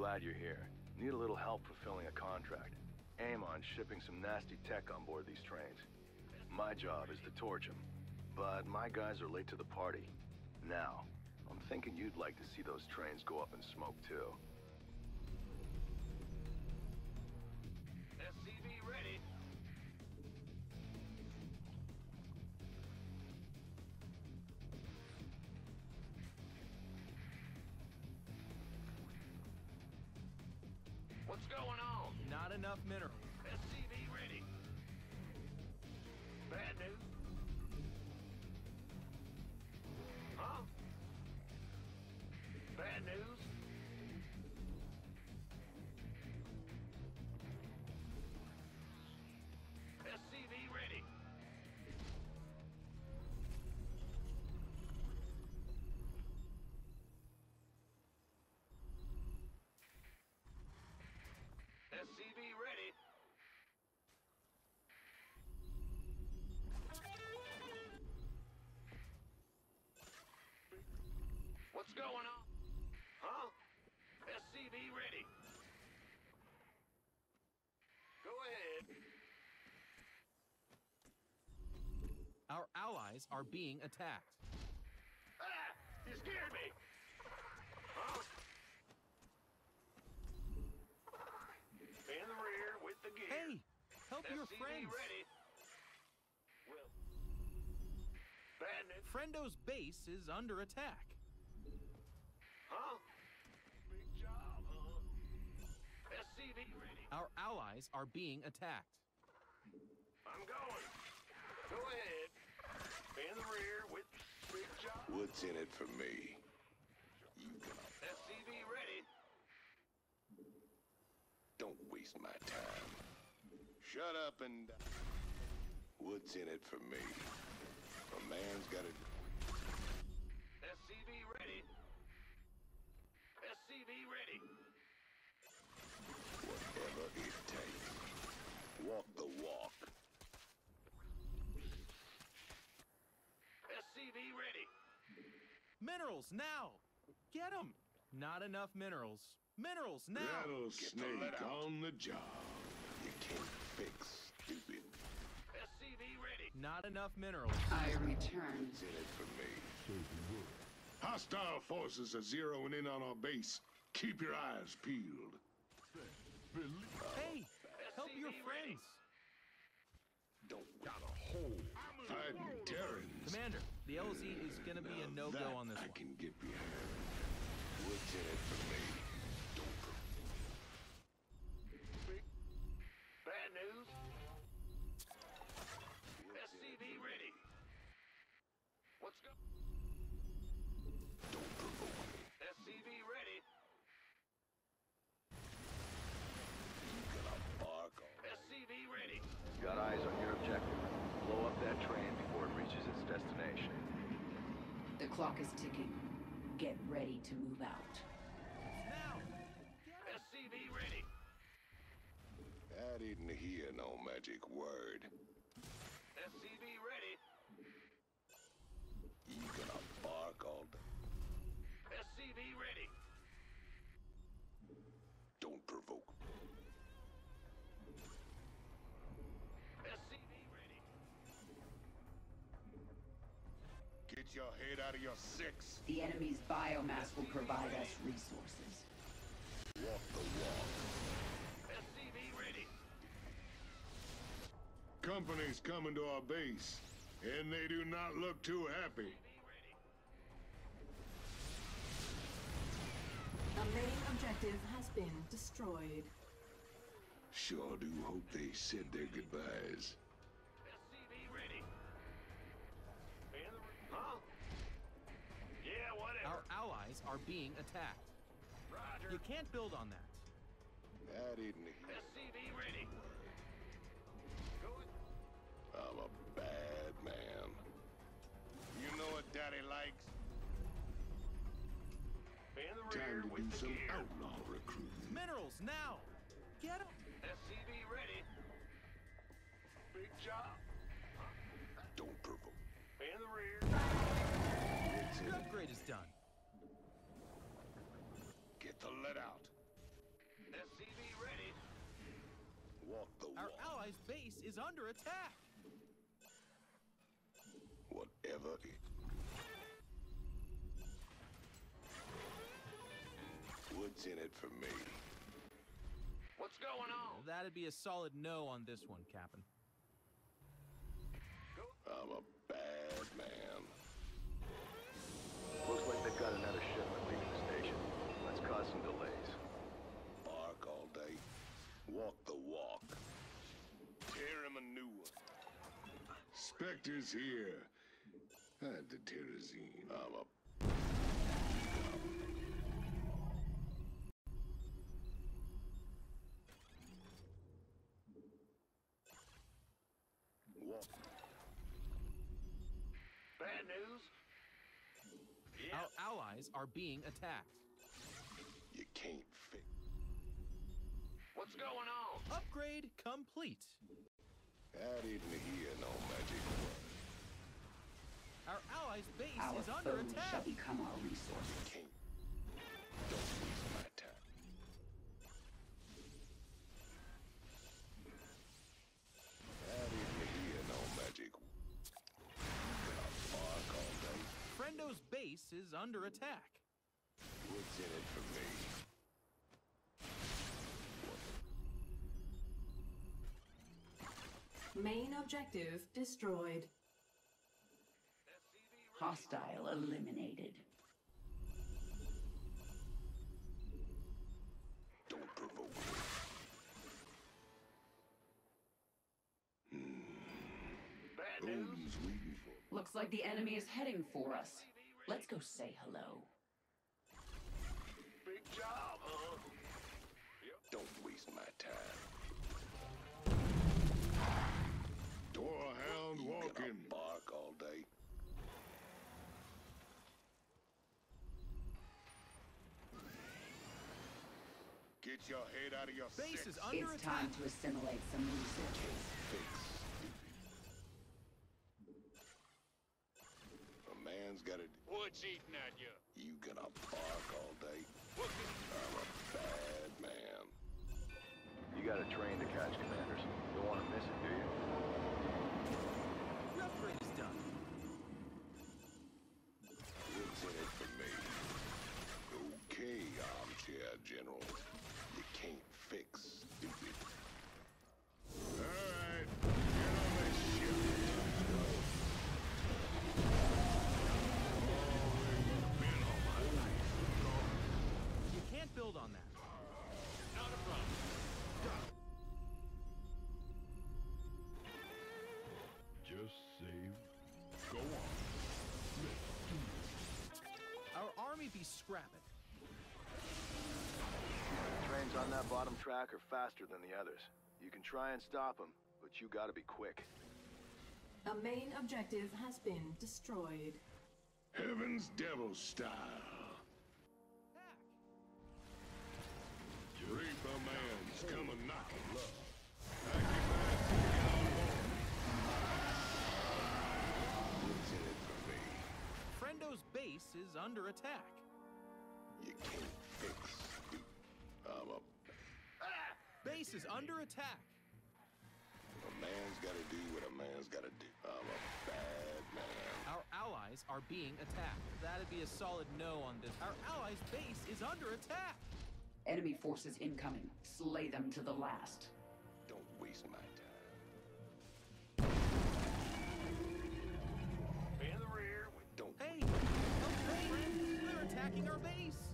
Glad you're here. Need a little help fulfilling a contract. Aim on shipping some nasty tech on board these trains. My job is to torch them. But my guys are late to the party. Now, I'm thinking you'd like to see those trains go up in smoke too. What's going on? Not enough mineral. Allies are being attacked. Ah! You scared me! Huh? In the rear with the gear. Hey, help your SCV friends. ready. Well. Friendo's base is under attack. Huh? Big job, huh? SCV ready. Our allies are being attacked. I'm going. Go ahead. In the rear with big job. What's in it for me? You gonna SCV ready. don't waste my time. Shut up and What's in it for me? A man's gotta SCV ready. SCV ready. whatever it takes. Walk the walk. SCV ready. Minerals now! Get them! Not enough minerals. Minerals now! Get the Rattlesnake on the job. You can't fix stupid. SCV ready. Not enough minerals. I return. What's in it for me? Hostile forces are zeroing in on our base. Keep your eyes peeled. Hey, help your friends. Don't got a hole. Fighting Terrans. Commander, the LZ is gonna be a no-go on this I one. can get behind. What's in it for me? Clock is ticking. Get ready to move out. Now! SCV ready. I didn't hear no magic word. SCV ready. Get your head out of your six. The enemy's biomass will provide us resources. Walk the walk. SCV ready. Company's coming to our base, and they do not look too happy. The main objective has been destroyed. Sure do hope they said their goodbyes. Allies are being attacked. Roger. You can't build on that. I didn't hear. SCV ready. Go. I'm a bad man. You know what Daddy likes? In the rear Time to do the some gear. outlaw recruiting. Minerals now! Get them! SCV ready. Big job. Don't provoke. In the rear. What's in Your it? upgrade is done the lead out. SCV ready. Walk the Our walk. allies' base is under attack. Whatever it. What's in it for me? What's going on? That'd be a solid no on this one, Captain. I'm a bad man. Looks like they've got another Tear him a new one. Spectre's here. Had the terrazine. I'm a... Walk. Bad news? Yeah. Our allies are being attacked. You can't fix... What's going on? Upgrade complete. I didn't hear no magic word. Our allies' base Our is under foes shall attack. become our resource. Can't. Don't waste my time. I didn't hear no magic. Gonna bark all day. Friendo's base is under attack. What's in it for me? Main objective destroyed. Hostile eliminated. Don't provoke me. Hmm. Bad news? Odin's waiting for Looks like the enemy is heading for us. Let's go say hello. Get your head out of your Base six. is under it's attack. time to assimilate some new Fix. Be scrapping. Trains on that bottom track are faster than the others. You can try and stop them, but you gotta be quick. A main objective has been destroyed. Heaven's devil style. Attack. Reaper man's coming knocking. Occupied to get on board. What's in it for me? Friendo's base is under attack. You can't fix stupid. I'm a... Base is under attack. A man's gotta do what a man's gotta do. I'm a bad man. Our allies are being attacked. That'd be a solid no on this. Our allies' base is under attack. Enemy forces incoming. Slay them to the last. Don't waste my time. In the rear. We Don't... Hey, okay, they're attacking our base.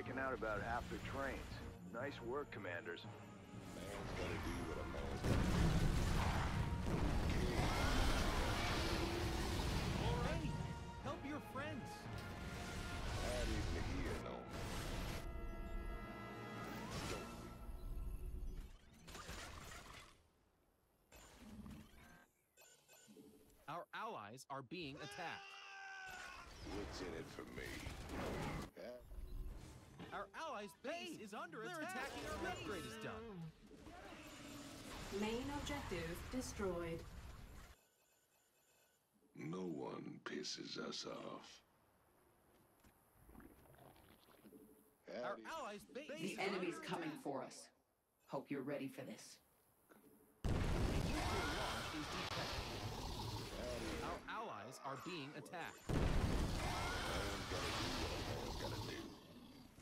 Taking out about half their trains. Nice work, commanders. Man's gotta do what a man's gotta do. Alrighty, help your friends. That isn't here no. Our allies are being attacked. What's in it for me? That Our allies' base is under they're attack. attacking our base. upgrade is done. Main objective destroyed. no one pisses us off. Our allies' base The is enemy's coming attack. for us. Hope you're ready for this. A nuclear launch is detected. Our allies are being attacked. Man's gotta do what a man's gotta do.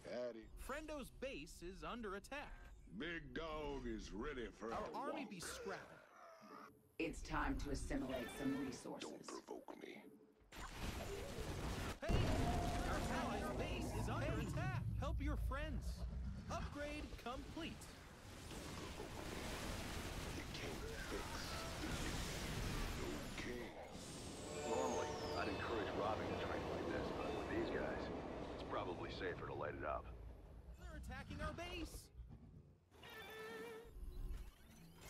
Howdy. Friendo's base is under attack. Big dog is ready for Our a army walk. be scrapping. It's time to assimilate some resources. Don't resources. provoke me. Hey! Our allies' base is under attack. Help your friends. Upgrade complete. You can't fix. Okay. Normally, I'd encourage robbing a train like this, but with these guys, it's probably safer to light it up. They're attacking our base.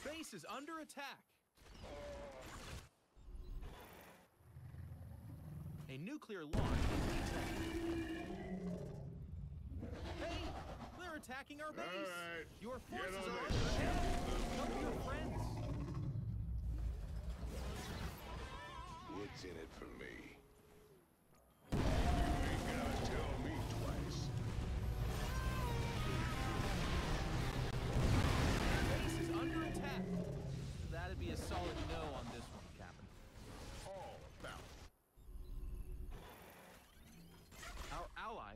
Base is under attack. A nuclear launch is detected. Hey! They're attacking our base! All right, Your forces on are under attack! Help your friends! What's in it for me?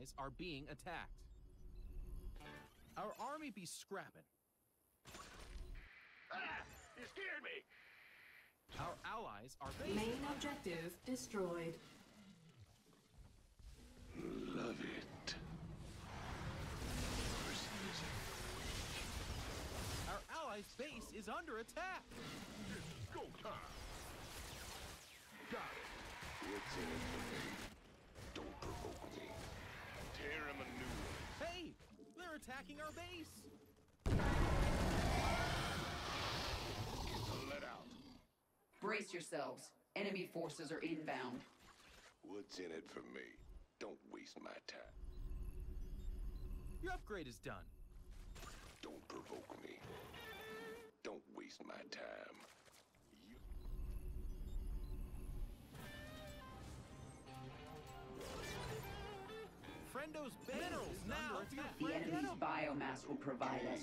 Allies are being attacked. Our army be scrapping. Ah! You scared me! Our allies are facing. Main objective destroyed. Love it. Our allies' base is under attack. Go time. Got it. What's in it for me? Attacking our base. Let out. Brace yourselves. Enemy forces are inbound. What's in it for me? Don't waste my time. Your upgrade is done. Don't provoke me. Don't waste my time. Friendo's base Minerals now. The enemy's biomass will provide us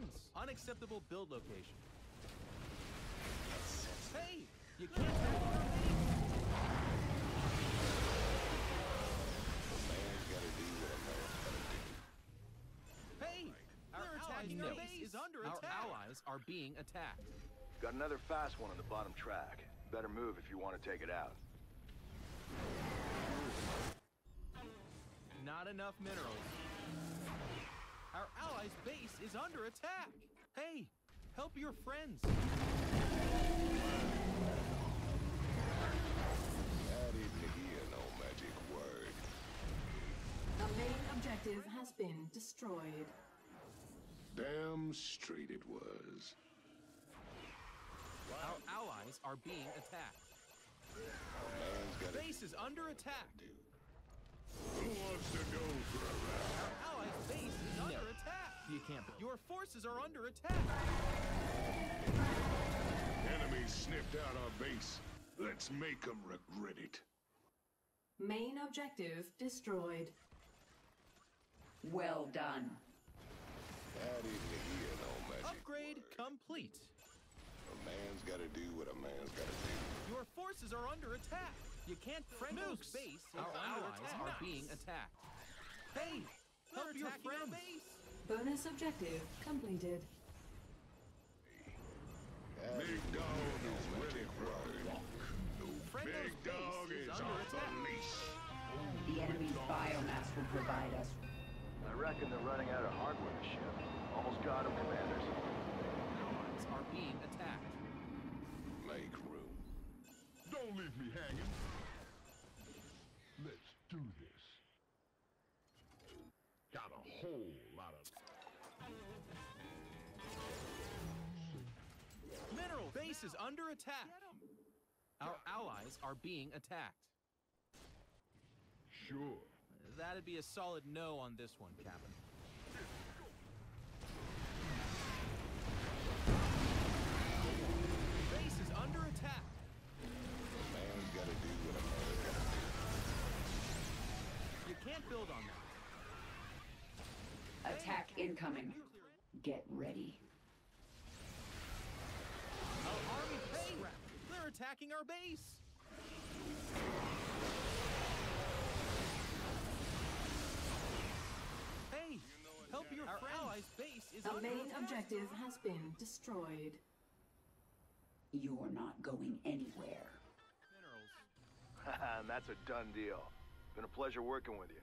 your friends. Unacceptable build location. Hey, you can't attack our base. man's gotta do what a man's gotta do. Hey, they're attacking our base. is under our attack. allies are being attacked. Got another fast one on the bottom track. Better move if you want to take it out. Not enough minerals. Our allies' base is under attack. Hey, help your friends. I didn't hear no magic word. A main objective has been destroyed. Damn straight it was. Our allies are being attacked. Man's gotta Base is under attack. do. Who wants to go for a ride? You can't. Your forces are under attack. Enemy sniffed out our base. Let's make them regret it. Main objective destroyed. Well done. I didn't hear no magic Upgrade word. complete. A man's gotta do what a man's gotta do. Your forces are under attack. You can't Friendly's base. Our allies are being attacked. Hey, help your friends. Bonus objective completed. Big dog is ready for a walk. Friendly's Big dog is is under the leash. The enemy's biomass will provide us. I reckon they're running out of hardware to ship. Almost got them, Commanders. Allies are being attacked. Make room. Don't leave me hanging. Base is under attack. Our allies are being attacked. Sure. That'd be a solid no on this one, Captain. Base is under attack. A man's gotta do what a man's gotta do. You can't build on that. Attack incoming. Get ready. Our army hey, They're attacking our base. Hey, help your our allies' base is A main attack. objective has been destroyed. You're not going anywhere. Minerals. and that's a done deal. Been a pleasure working with you.